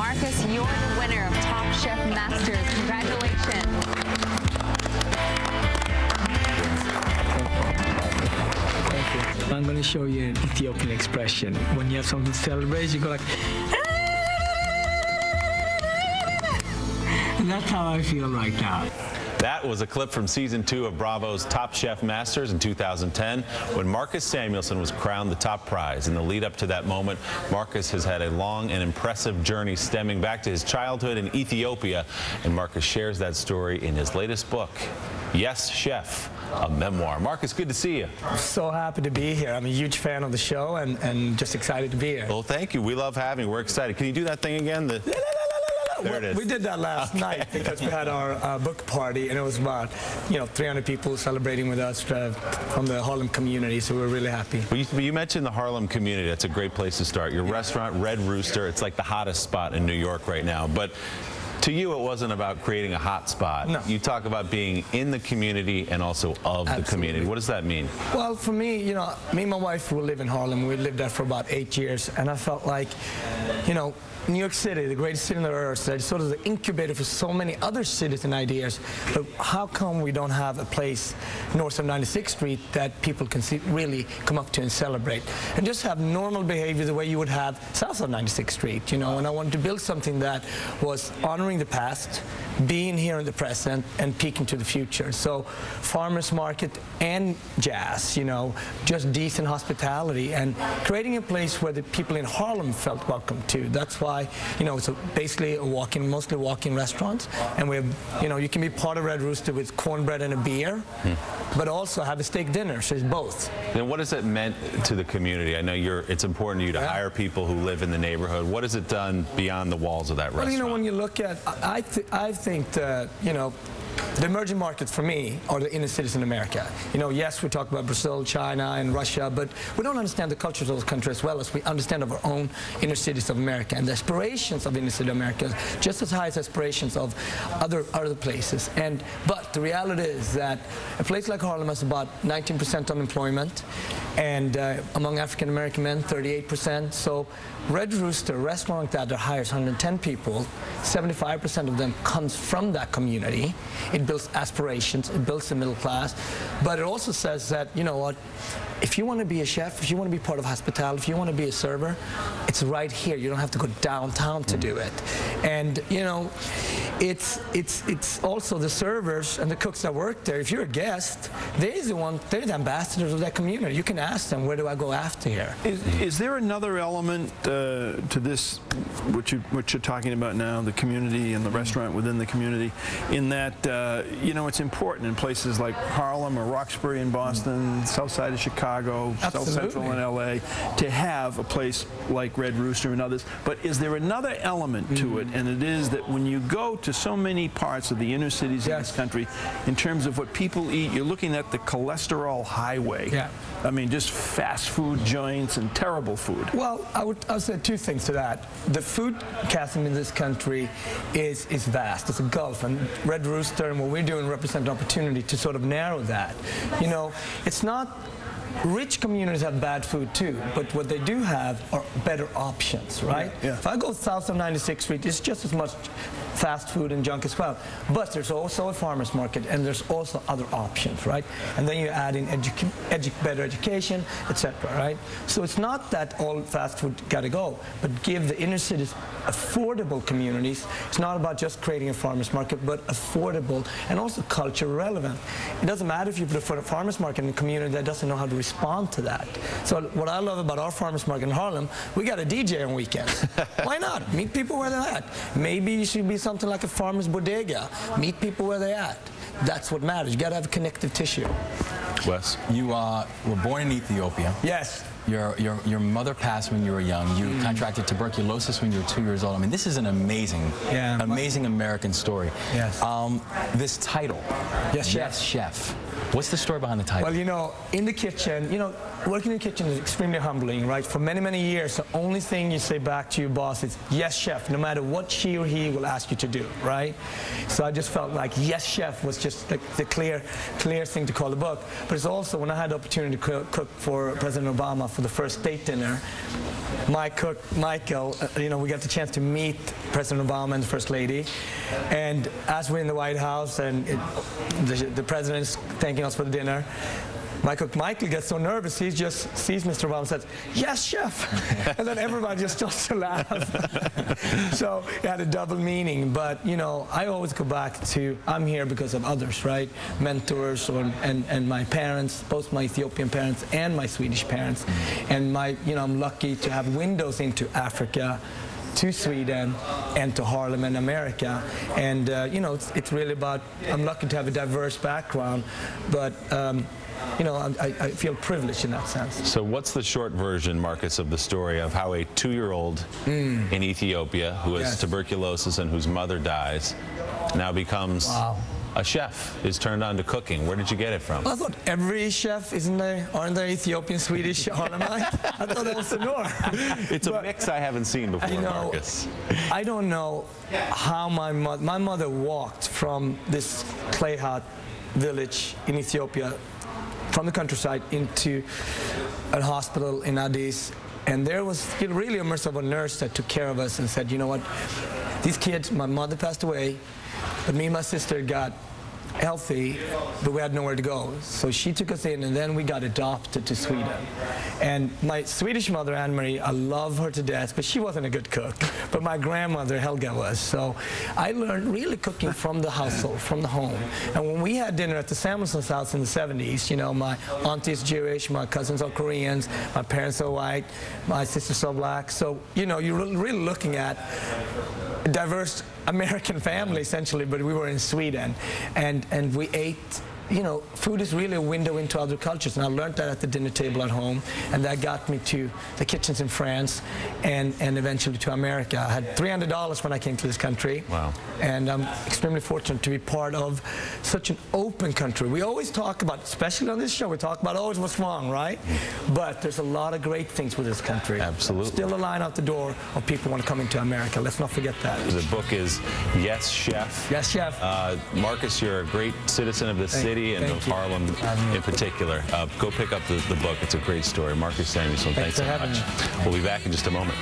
Marcus, you're the winner of Top Chef Masters. Congratulations. I'm going to show you an Ethiopian expression. When you have something to celebrate, you go like, and that's how I feel right now. That was a clip from season two of Bravo's Top Chef Masters in 2010 when Marcus Samuelsson was crowned the top prize. In the lead up to that moment, Marcus has had a long and impressive journey stemming back to his childhood in Ethiopia, and Marcus shares that story in his latest book, Yes, Chef, a memoir. Marcus, good to see you. So happy to be here. I'm a huge fan of the show and, and just excited to be here. Well, thank you. We love having you. We're excited. Can you do that thing again? The there it is. We did that last okay. night because we had our uh, book party, and it was about, you know, 300 people celebrating with us uh, from the Harlem community, so we are really happy. Well, you, you, mentioned the Harlem community. That's a great place to start. Your yeah. restaurant, Red Rooster, it's like the hottest spot in New York right now. But to you, it wasn't about creating a hot spot. No. You talk about being in the community and also of Absolutely. the community. What does that mean? Well, for me, you know, me and my wife we live in Harlem. We lived there for about eight years, and I felt like, you know, New York City, the greatest city on the earth, that sort of the incubator for so many other cities and ideas. But how come we don't have a place north of 96th Street that people can see, really come up to and celebrate? And just have normal behavior the way you would have south of 96th Street, you know? And I wanted to build something that was honoring the past, being here in the present, and peeking to the future. So farmers market and jazz, you know, just decent hospitality and creating a place where the people in Harlem felt welcome to. That's why why, you know, it's a, basically a walk-in, mostly walk-in restaurants. And we have, you know, you can be part of Red Rooster with cornbread and a beer, hmm. but also have a steak dinner, so it's both. And what has it meant to the community? I know you're, it's important to you to yeah. hire people who live in the neighborhood. What has it done beyond the walls of that restaurant? Well, you know, when you look at, I, th I think that, you know, the emerging markets for me are the inner cities in America. You know, yes, we talk about Brazil, China, and Russia, but we don't understand the cultures of those countries as well as we understand of our own inner cities of America. And the aspirations of inner city America just as high as aspirations of other other places. And but the reality is that a place like Harlem has about 19% unemployment, and uh, among African American men, 38%. So Red Rooster, restaurant that hires 110 people, 75% of them comes from that community. It builds aspirations, it builds the middle class, but it also says that, you know what, if you want to be a chef, if you want to be part of hospitality, if you want to be a server, it's right here. You don't have to go downtown to do it. And, you know, it's it's it's also the servers and the cooks that work there. If you're a guest, they're the one, they're the ambassadors of that community. You can ask them, where do I go after here? Is, is there another element uh, to this, what you what you're talking about now, the community and the restaurant within the community, in that uh, you know it's important in places like Harlem or Roxbury in Boston, South Side of Chicago, Absolutely. South Central in L.A. to have a place like Red Rooster and others. But is there another element to mm -hmm. it, and it is that when you go to so many parts of the inner cities yes. in this country in terms of what people eat. You're looking at the cholesterol highway. Yeah. I mean, just fast food joints and terrible food. Well, I would, I would say two things to that. The food chasm in this country is, is vast. It's a gulf. And Red Rooster and what we're doing represent an opportunity to sort of narrow that. You know, it's not rich communities have bad food too, but what they do have are better options, right? Yeah, yeah. If I go south of 96th Street, it's just as much fast food and junk as well. But there's also a farmer's market and there's also other options, right? And then you add in edu edu better education, etc., right? So it's not that all fast food got to go, but give the inner cities affordable communities. It's not about just creating a farmer's market, but affordable and also culture relevant. It doesn't matter if you put a farmer's market in a community that doesn't know how to respond to that. So what I love about our farmer's market in Harlem, we got a DJ on weekends. Why not? Meet people where they're at. Maybe you should be something like a farmer's bodega. Meet people where they're at. That's what matters. You got to have connective tissue. Wes? You uh, were born in Ethiopia. Yes. Your, your, your mother passed when you were young. You mm. contracted tuberculosis when you were two years old. I mean, this is an amazing, yeah, amazing American story. Yes. Um, this title, yes, yes, chef. What's the story behind the title? Well, you know, in the kitchen, you know, working in the kitchen is extremely humbling, right? For many, many years, the only thing you say back to your boss is, yes, chef, no matter what she or he will ask you to do, right? So I just felt like, yes, chef was just the, the clear, clear thing to call the book. But it's also when I had the opportunity to cook, for President Obama for the first state dinner, my cook, Michael, uh, you know, we got the chance to meet President Obama and the First Lady. And as we're in the White House and it, the, the president's thanking us for the dinner, my cook Michael gets so nervous, he just sees Mr. Obama and says, yes, chef. and then everybody just starts to laugh. so it had a double meaning. But, you know, I always go back to, I'm here because of others, right? Mentors or, and, and my parents, both my Ethiopian parents and my Swedish parents. And my, you know, I'm lucky to have windows into Africa to Sweden and to Harlem and America. And, uh, you know, it's, it's, really about, I'm lucky to have a diverse background, but, um, you know, I, I, feel privileged in that sense. So what's the short version, Marcus, of the story of how a two-year-old mm. in Ethiopia who has yes. tuberculosis and whose mother dies now becomes wow a chef is turned on to cooking. Where did you get it from? I thought every chef isn't there, aren't there Ethiopian, Swedish, Harlemite? I thought that was the norm. It's a mix I haven't seen before, you know, Marcus. I don't know how my mother, my mother walked from this clay hut village in Ethiopia, from the countryside into a hospital in Addis. And there was really a merciful nurse that took care of us and said, you know what, these kids, my mother passed away, but me and my sister got healthy, but we had nowhere to go. So she took us in, and then we got adopted to Sweden. And my Swedish mother, Anne-Marie, I love her to death, but she wasn't a good cook. But my grandmother, Helga, was. So I learned really cooking from the household, from the home. And when we had dinner at the Samuelsson's house in the 70s, you know, my auntie is Jewish, my cousins are Koreans, my parents are white, my sisters are black. So, you know, you're really looking at diverse American family essentially, but we were in Sweden, and and we ate you know, food is really a window into other cultures, and I learned that at the dinner table at home, and that got me to the kitchens in France, and and eventually to America. I had $300 when I came to this country. Wow. And I'm extremely fortunate to be part of such an open country. We always talk about, especially on this show, we talk about always what's wrong, right? But there's a lot of great things with this country. Absolutely. Still a line out the door of people want to come into America. Let's not forget that. The book is Yes, Chef. Yes, Chef. Uh, Marcus, you're a great citizen of this Thank city city and Thank of you. Harlem in particular. Uh, go pick up the, the book. It's a great story. Marcus Samuelsson, thanks, thanks so much. Me. We'll be back in just a moment.